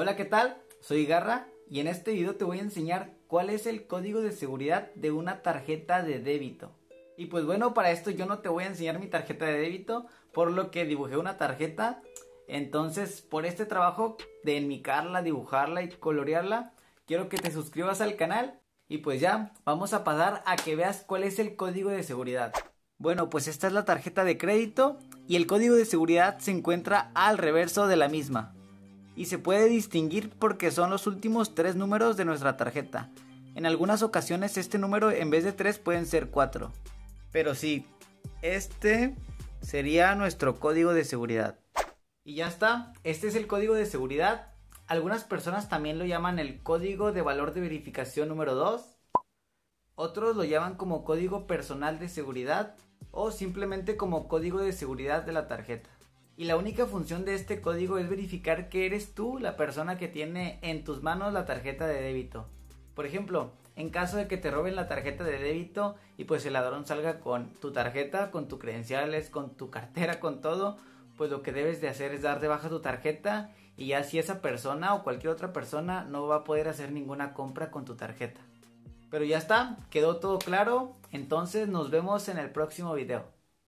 Hola, ¿qué tal? Soy Garra y en este video te voy a enseñar cuál es el código de seguridad de una tarjeta de débito. Y pues bueno, para esto yo no te voy a enseñar mi tarjeta de débito, por lo que dibujé una tarjeta. Entonces, por este trabajo de enmicarla, dibujarla y colorearla, quiero que te suscribas al canal y pues ya, vamos a pasar a que veas cuál es el código de seguridad. Bueno, pues esta es la tarjeta de crédito y el código de seguridad se encuentra al reverso de la misma. Y se puede distinguir porque son los últimos tres números de nuestra tarjeta. En algunas ocasiones este número en vez de tres pueden ser cuatro. Pero sí, este sería nuestro código de seguridad. Y ya está, este es el código de seguridad. Algunas personas también lo llaman el código de valor de verificación número 2. Otros lo llaman como código personal de seguridad o simplemente como código de seguridad de la tarjeta. Y la única función de este código es verificar que eres tú la persona que tiene en tus manos la tarjeta de débito. Por ejemplo, en caso de que te roben la tarjeta de débito y pues el ladrón salga con tu tarjeta, con tus credenciales, con tu cartera, con todo, pues lo que debes de hacer es dar de baja tu tarjeta y ya si esa persona o cualquier otra persona no va a poder hacer ninguna compra con tu tarjeta. Pero ya está, quedó todo claro, entonces nos vemos en el próximo video.